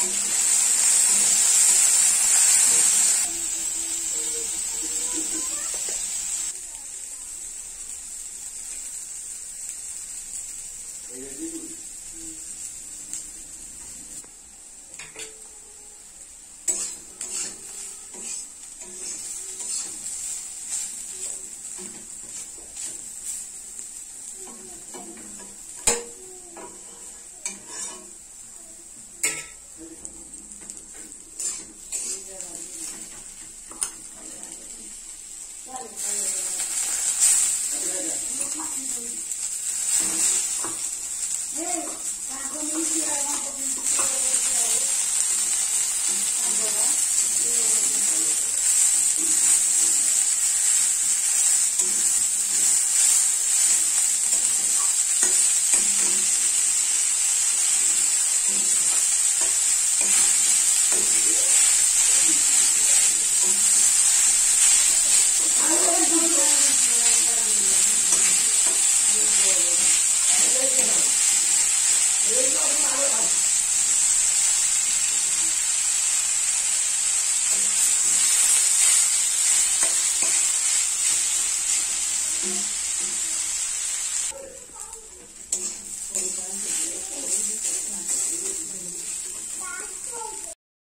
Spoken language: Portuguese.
Ele é Ei, tá com Música